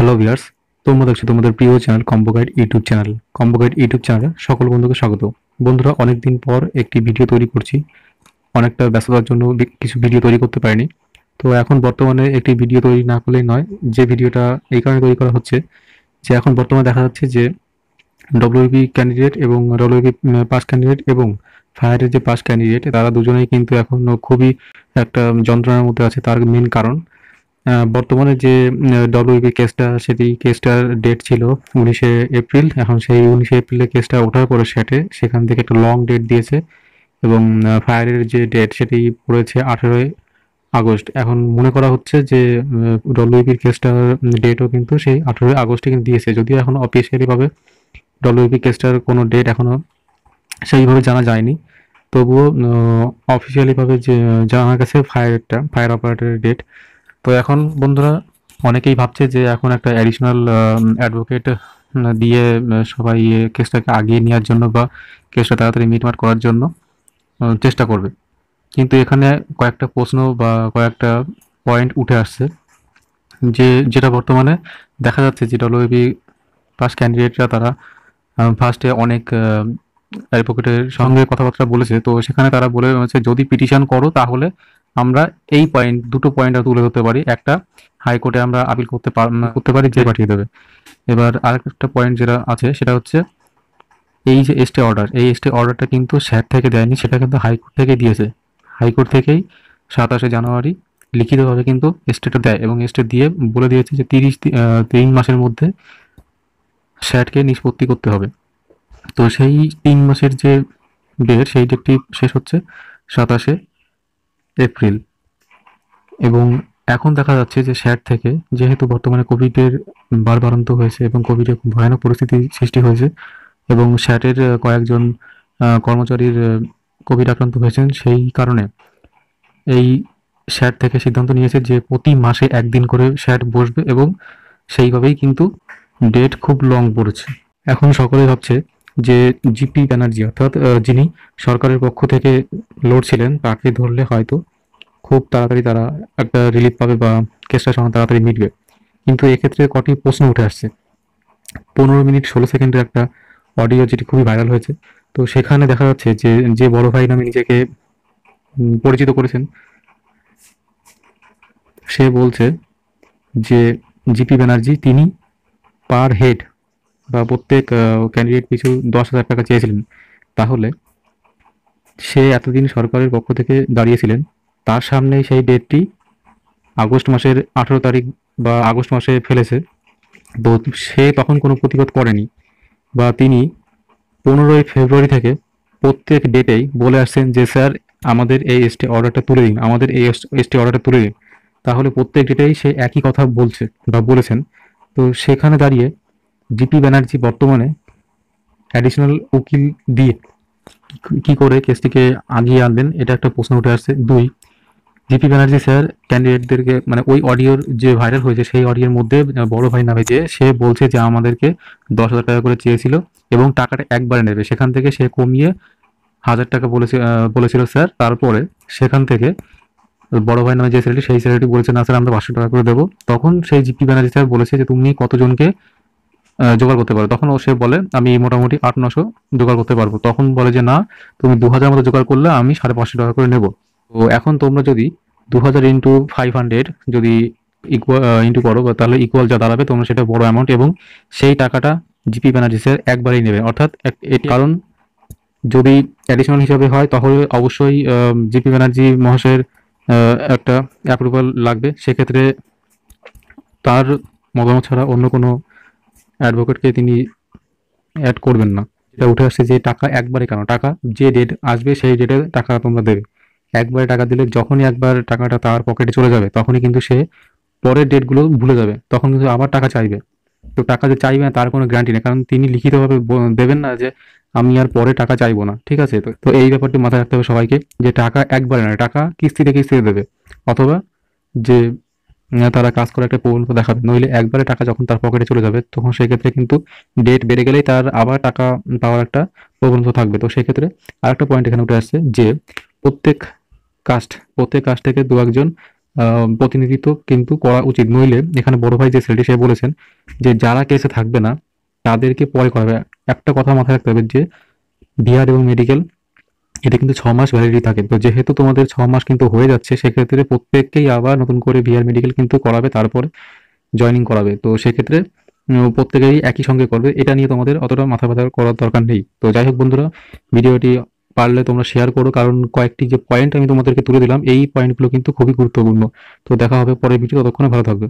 Hello viewers তোমরা দেখছ তোমাদের প্রিয় channel combo guide YouTube channel combo guide YouTube চ্যানেলে সকল বন্ধুকে স্বাগত। বন্ধুরা, অনেকদিন পর একটি ভিডিও তৈরি করছি। অনেকটা ব্যস্ততার জন্য কিছু ভিডিও তৈরি করতে পারিনি। তো এখন বর্তমানে একটি ভিডিও তৈরি না করলেই নয়, যে ভিডিওটা এই কারণে তৈরি করা হচ্ছে যে এখন বর্তমানে দেখা যাচ্ছে যে ডব্লিউবি ক্যান্ডিডেট এবং ডব্লিউবি পাস ক্যান্ডিডেট এবং ফায়ারের যে পাস ক্যান্ডিডেট তারা দুজনেই কিন্তু এখন খুবই একটা যন্ত্রণার মধ্যে আছে, তার মেন কারণ। বর্তমানে যে ডব্লিউবি কেসটা সেটি কেসটার ডেট ছিল উনিশে এপ্রিল। এখন সেই উনিশে এপ্রিলে কেসটা ওঠার পরে সেটে, সেখান থেকে একটা লং ডেট দিয়েছে এবং ফায়ারের যে ডেট সেটি পড়েছে আঠেরোই আগস্ট। এখন মনে করা হচ্ছে যে ডব্লিউবির কেসটার ডেটও কিন্তু সেই আঠেরোই আগস্টে কিন্তু দিয়েছে। যদিও এখন অফিসিয়ালি ভাবে ডব্লিউবি কেসটার কোনো ডেট এখনও সেইভাবে জানা যায়নি। তবুও অফিসিয়ালিভাবে যে, জানা গেছে ফায়ারটা ফায়ার অপারেটরের ডেট তো এখন বন্ধুরা অনেকেই ভাবছে যে এখন একটা অ্যাডিশনাল অ্যাডভোকেট দিয়ে সবাই কেসটাকে আগিয়ে নেওয়ার জন্য বা কেসটা তাড়াতাড়ি মিটমাট করার জন্য চেষ্টা করবে। কিন্তু এখানে কয়েকটা প্রশ্ন বা কয়েকটা পয়েন্ট উঠে আসছে। যে, যেটা বর্তমানে দেখা যাচ্ছে যে ডব্লিউবি পাস ক্যান্ডিডেটরা তারা ফার্স্টে অনেক অ্যাডভোকেটের সঙ্গে কথাবার্তা বলেছে। তো সেখানে তারা বলে যদি পিটিশন করো তাহলে আমরা এই পয়েন্ট দুটো পয়েন্ট তুলে ধরতে পারি। একটা হাইকোর্টে আমরা আপিল করতে করতে পারি, যে পাঠিয়ে দেবে। এবার আরেকটা পয়েন্ট যেটা আছে, সেটা হচ্ছে এই যে এসটি অর্ডার এই এসটি অর্ডারটা কিন্তু স্যার থেকে দেয়নি, সেটা কিন্তু হাইকোর্ট থেকে দিয়েছে। হাইকোর্ট থেকেই সাতাশে জানুয়ারি লিখিতভাবে কিন্তু এস্টেটা দেয় এবং এস্টেট দিয়ে বলে দিয়েছে যে তিরিশ তিন মাসের মধ্যে স্যাটকে নিষ্পত্তি করতে হবে। তো সেই তিন মাসের যে ডেট সেই ডেটটি শেষ হচ্ছে সাতাশে এপ্রিল। এবং এখন দেখা যাচ্ছে যে স্যার থেকে যেহেতু বর্তমানে কোভিডের বারবারন্ত হয়েছে এবং কোভিডের ভয়ানক পরিস্থিতি সৃষ্টি হয়েছে এবং স্যাটের কয়েকজন কর্মচারীর কোভিড আক্রান্ত হয়েছেন, সেই কারণে এই স্যাট থেকে সিদ্ধান্ত নিয়েছে যে প্রতি মাসে একদিন করে স্যাট বসবে এবং সেইভাবেই কিন্তু ডেট খুব লং পড়েছে। এখন সকলে ভাবছে যে জিপি ব্যানার্জি অর্থাৎ যিনি সরকারের পক্ষ থেকে লড়ছিলেন, তাকে ধরলে হয়তো খুব তাড়াতাড়ি তারা একটা রিলিফ পাবে বা কেসটা সময় তাড়াতাড়ি মিটবে। কিন্তু এক্ষেত্রে কটি প্রশ্ন উঠে আসছে। পনেরো মিনিট, ষোলো সেকেন্ডের একটা অডিও যেটি খুবই ভাইরাল হয়েছে। তো সেখানে দেখা যাচ্ছে যে যে বড় ভাই নামে নিজেকে পরিচিত করেছেন, সে বলছে যে, জিপি ব্যানার্জি, তিনি পার হেড বা প্রত্যেক ক্যান্ডিডেট পিছু দশ হাজার টাকা চেয়েছিলেন। তাহলে সে এতদিন সরকারের পক্ষ থেকে দাঁড়িয়েছিলেন তার সামনে সেই ডেটটি আগস্ট মাসের আঠেরো তারিখ বা আগস্ট মাসে ফেলেছে। তো সে তখন কোনো প্রতিবাদ করেনি বা তিনি পনেরোই ফেব্রুয়ারি থেকে প্রত্যেক ডেটেই বলে আসছেন যে, স্যার, আমাদের এই এসটি অর্ডারটা তুলে দিন, আমাদের এই এসটি অর্ডারটা তুলে দিন। তাহলে প্রত্যেক ডেটেই সে একই কথা বলছে বা বলেছেন। তো সেখানে দাঁড়িয়ে জিপি ব্যানার্জি বর্তমানে অ্যাডিশনাল উকিল দিয়ে কি- কি করে কেসটিকে আগিয়ে আনবেন, এটা একটা প্রশ্ন উঠে আসছে। দুই জিপি ব্যানার্জি স্যার ক্যান্ডিডেটদেরকে মানে ওই অডিওর যে ভাইরাল হয়েছে, সেই অডিওর মধ্যে বড় ভাই নামে যে, সে বলছে যে আমাদেরকে দশ হাজার টাকা করে চেয়েছিল এবং টাকাটা একবারে নেবে। সেখান থেকে সে কমিয়ে হাজার টাকা বলেছে বলেছিল স্যার তারপরে সেখান থেকে বড় ভাই নামে যে ছেলেটি সেই ছেলেটি বলেছে, না স্যার আমরা পাঁচশো টাকা করে দেবো। তখন সেই জিপি ব্যানার্জি স্যার বলেছে যে, তুমি কতজনকে জোগাড় করতে পারো? তখন ও সে বলে, আমি মোটামুটি আট নশো জোগাড় করতে পারব। তখন বলে যে, না, তুমি দু হাজার মতো জোগাড় করলে আমি সাড়ে পাঁচশো টাকা করে নেব। তো এখন তোমরা যদি দু হাজার ইন্টু ফাইভ হান্ড্রেড যদি ইকুয়াল ইন্টু করো তাহলে ইকুয়াল যা দাঁড়াবে, তোমরা সেটা বড় অ্যামাউন্ট এবং সেই টাকাটা জিপি ব্যানার্জি স্যার একবারেই নেবে। অর্থাৎ এটি কারণ যদি অ্যাডিশনাল হিসাবে হয়, তাহলে অবশ্যই জিপি ব্যানার্জি মহাশয়ের একটা অ্যাপ্রুভাল লাগবে। সেক্ষেত্রে তার মতামত ছাড়া অন্য কোনো অ্যাডভোকেটকে তিনি অ্যাড করবেন না। এটা উঠে আসছে যে টাকা একবারে কেন? টাকা যে ডেট আসবে, সেই ডেটে টাকা তোমরা দেবে। একবারে টাকা দিলে যখনই একবার টাকাটা তার পকেটে চলে যাবে, তখনই কিন্তু সে পরের ডেটগুলো ভুলে যাবে। তখন কিন্তু আবার টাকা চাইবে। তো টাকা যে চাইবে না তার কোনো গ্যারান্টি নেই, কারণ তিনি লিখিতভাবে দেবেন না যে আমি আর পরে টাকা চাইব না, ঠিক আছে? তো তো এই ব্যাপারটি মাথায় রাখতে হবে সবাইকে যে টাকা একবারে না টাকা কিস্তিতে কিস্তিতে দেবে। অথবা যে তারা কাজ করে একটা প্রবণতা দেখাবে, নইলে একবারে টাকা যখন তার পকেটে চলে যাবে, তখন সেক্ষেত্রে কিন্তু ডেট বেড়ে গেলেই তার আবার টাকা পাওয়ার একটা প্রবণতা থাকবে। তো সেক্ষেত্রে আরেকটা পয়েন্ট এখানে উঠে আসছে যে, প্রত্যেক কাস্ট প্রত্যেক কাস্ট থেকে দু একজন প্রতিনিধিত্ব কিন্তু করা উচিত। নইলে এখানে বড় ভাই যে ছেলেটি, সে বলেছেন যে যারা কেসে থাকবে না, তাদেরকে পরে করাবে একটা কথা মাথায় রাখতে হবে যে, বিহার এবং মেডিকেল এটা কিন্তু ছ মাস ভ্যালিডিটি থাকে। তো যেহেতু তোমাদের ছ মাস কিন্তু হয়ে যাচ্ছে, সেক্ষেত্রে প্রত্যেককেই আবার নতুন করে বিহার মেডিকেল কিন্তু করাবে, তারপরে জয়েনিং করাবে। তো সেক্ষেত্রে প্রত্যেকেই একই সঙ্গে করবে। এটা নিয়ে তোমাদের অতটা মাথা ব্যথা করার দরকার নেই। তো যাই হোক বন্ধুরা, ভিডিওটি পারলে তোমরা শেয়ার করো, কারণ কয়েকটি যে পয়েন্ট আমি তোমাদেরকে তুলে দিলাম, এই পয়েন্টগুলো কিন্তু খুবই গুরুত্বপূর্ণ। তো দেখা হবে পরের ভিডিও ততক্ষণে ভালো থাকবে।